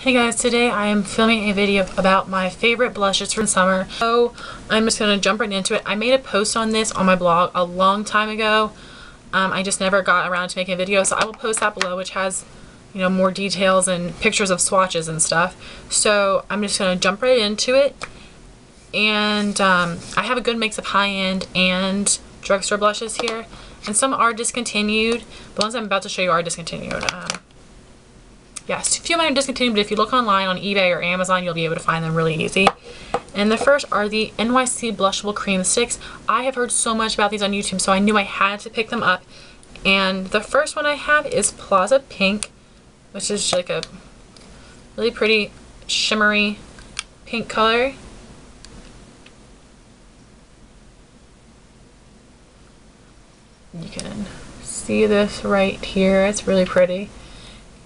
Hey guys, today I am filming a video about my favorite blushes from summer. So I'm just going to jump right into it. I made a post on this on my blog a long time ago. Um, I just never got around to making a video, so I will post that below, which has you know more details and pictures of swatches and stuff. So I'm just going to jump right into it. And um, I have a good mix of high-end and drugstore blushes here. And some are discontinued. The ones I'm about to show you are discontinued. Um, Yes, a few of mine are discontinued, but if you look online on eBay or Amazon, you'll be able to find them really easy. And the first are the NYC Blushable Cream Sticks. I have heard so much about these on YouTube, so I knew I had to pick them up. And the first one I have is Plaza Pink, which is like a really pretty shimmery pink color. You can see this right here. It's really pretty.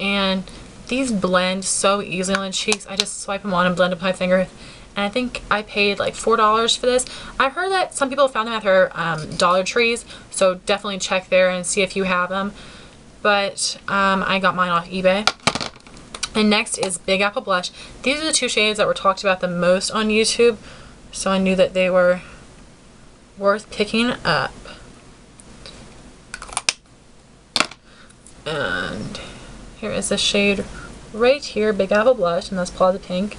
And these blend so easily on the cheeks. I just swipe them on and blend up my finger. And I think I paid like $4 for this. I've heard that some people found them at their um, Dollar Trees, so definitely check there and see if you have them. But um, I got mine off eBay. And next is Big Apple Blush. These are the two shades that were talked about the most on YouTube, so I knew that they were worth picking up. And here is the shade right here, Big Apple Blush, and that's Plaza Pink.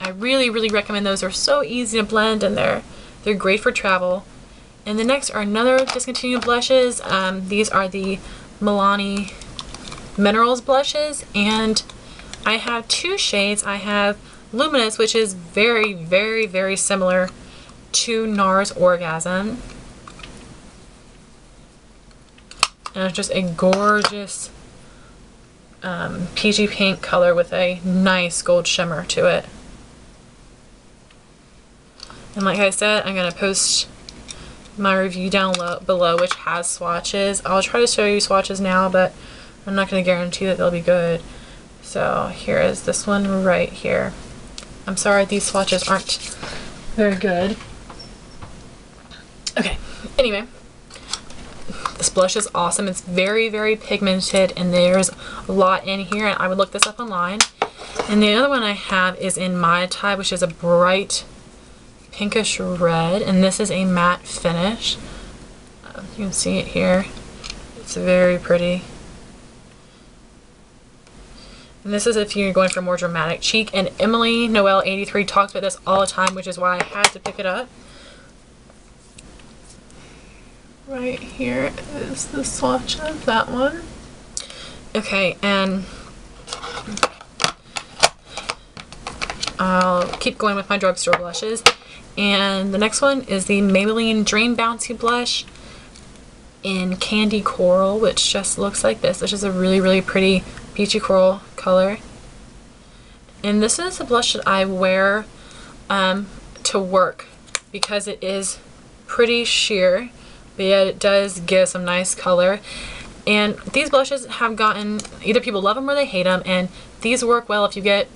I really, really recommend those. They're so easy to blend, and they're they're great for travel. And the next are another discontinued blushes. Um, these are the Milani Minerals blushes, and I have two shades. I have Luminous, which is very, very, very similar to NARS Orgasm. And it's just a gorgeous um, pink color with a nice gold shimmer to it. And like I said, I'm going to post my review down low, below which has swatches. I'll try to show you swatches now, but I'm not going to guarantee that they'll be good. So here is this one right here. I'm sorry these swatches aren't very good. Okay, anyway. This blush is awesome. It's very, very pigmented and there's a lot in here and I would look this up online. And the other one I have is in Mai Tai, which is a bright pinkish red and this is a matte finish. Uh, you can see it here. It's very pretty. And this is if you're going for more dramatic cheek. And Emily Noel 83 talks about this all the time, which is why I had to pick it up. Right here is the swatch of that one. Okay, and I'll keep going with my drugstore blushes. And the next one is the Maybelline Dream Bouncy Blush in Candy Coral, which just looks like this, which is a really, really pretty peachy coral color. And this is a blush that I wear um, to work because it is pretty sheer but yet it does give some nice color. And these blushes have gotten, either people love them or they hate them, and these work well if you get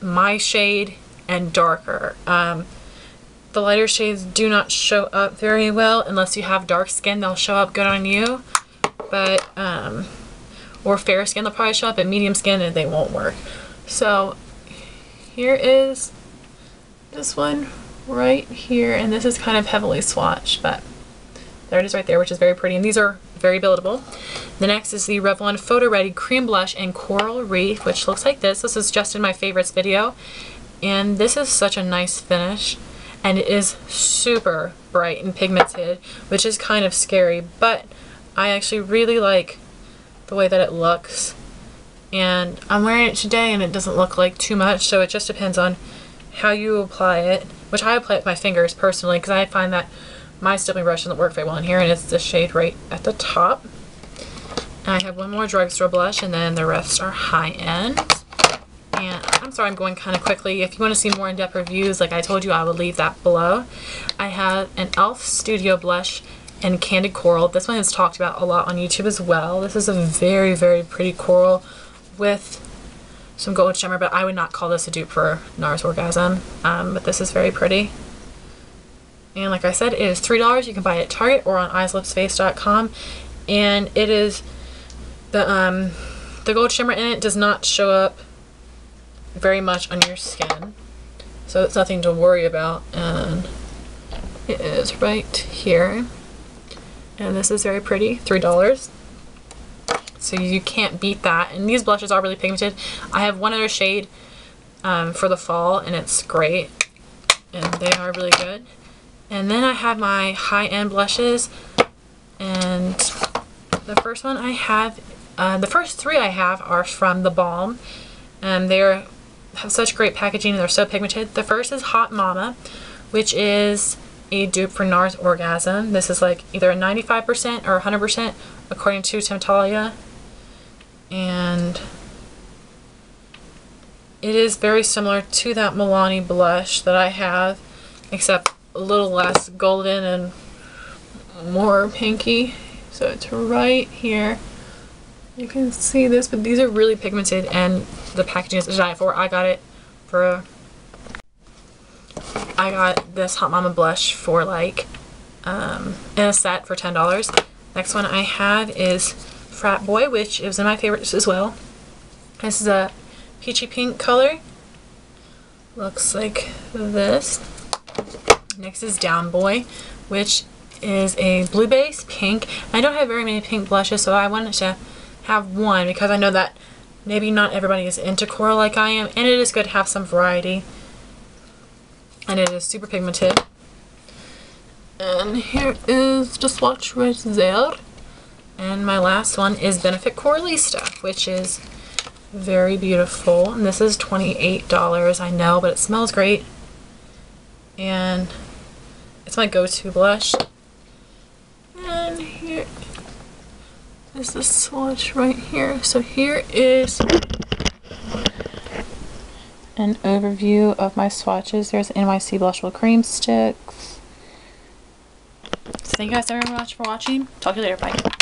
my shade and darker. Um, the lighter shades do not show up very well unless you have dark skin. They'll show up good on you, but um, or fair skin they'll probably show up, but medium skin and they won't work. So here is this one right here, and this is kind of heavily swatched, but there it is right there, which is very pretty. And these are very buildable. The next is the Revlon Photo Ready Cream Blush in Coral Reef, which looks like this. This is just in my favorites video. And this is such a nice finish. And it is super bright and pigmented, which is kind of scary. But I actually really like the way that it looks. And I'm wearing it today and it doesn't look like too much. So it just depends on how you apply it. Which I apply it with my fingers personally because I find that my stippling brush doesn't work very well in here and it's the shade right at the top. I have one more drugstore blush and then the rest are high-end. And I'm sorry I'm going kind of quickly. If you want to see more in-depth reviews, like I told you, I will leave that below. I have an e.l.f. Studio Blush in Candid Coral. This one is talked about a lot on YouTube as well. This is a very, very pretty coral with some gold shimmer, but I would not call this a dupe for NARS Orgasm. Um, but this is very pretty. And like I said, it is $3. You can buy it at Target or on eyeslipsface.com. And it is the um the gold shimmer in it does not show up very much on your skin. So it's nothing to worry about. And it is right here. And this is very pretty, $3. So you can't beat that. And these blushes are really pigmented. I have one other shade um, for the fall and it's great. And they are really good. And then I have my high-end blushes. And the first one I have, uh, the first three I have are from The Balm. And they're have such great packaging they're so pigmented. The first is Hot Mama, which is a dupe for NARS Orgasm. This is like either a 95% or 100% according to Temptalia. And it is very similar to that Milani blush that I have, except a little less golden and more pinky. So it's right here. You can see this, but these are really pigmented and the packaging is designed for. I got it for I got this Hot Mama blush for like um, in a set for $10. Next one I have is Frat Boy, which is in my favorites as well. This is a peachy pink color. Looks like this. Next is Down Boy, which is a blue base pink. I don't have very many pink blushes, so I wanted to have one because I know that maybe not everybody is into coral like I am, and it is good to have some variety. And it is super pigmented. And here is the swatch right there. And my last one is Benefit Coralista, which is very beautiful. And this is $28, I know, but it smells great. And it's my go-to blush. And here is the swatch right here. So here is an overview of my swatches. There's NYC Blushable Cream Sticks. So thank you guys very much for watching. Talk to you later. Bye.